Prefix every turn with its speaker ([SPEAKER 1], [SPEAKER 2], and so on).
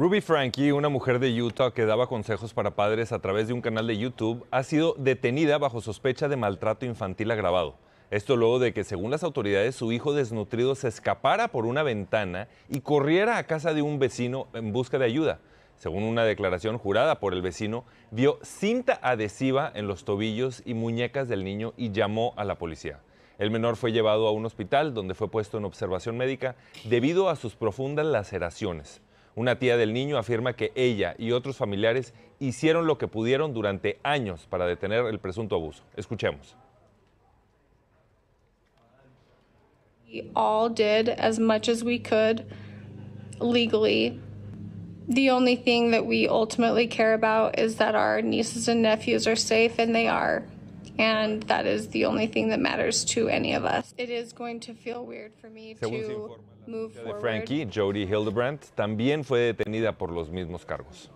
[SPEAKER 1] Ruby Frankie, una mujer de Utah que daba consejos para padres a través de un canal de YouTube, ha sido detenida bajo sospecha de maltrato infantil agravado. Esto luego de que, según las autoridades, su hijo desnutrido se escapara por una ventana y corriera a casa de un vecino en busca de ayuda. Según una declaración jurada por el vecino, vio cinta adhesiva en los tobillos y muñecas del niño y llamó a la policía. El menor fue llevado a un hospital donde fue puesto en observación médica debido a sus profundas laceraciones. Una tía del niño afirma que ella y otros familiares hicieron lo que pudieron durante años para detener el presunto abuso. Escuchemos.
[SPEAKER 2] We all did as much as we could legally. The only thing that we ultimately care about is that our nieces and nephews are safe, and they are. And that is the only thing that matters to any of us. It is going to feel weird for me to move forward.
[SPEAKER 1] Frankie, Jody Hildebrandt, también fue detenida por los mismos cargos.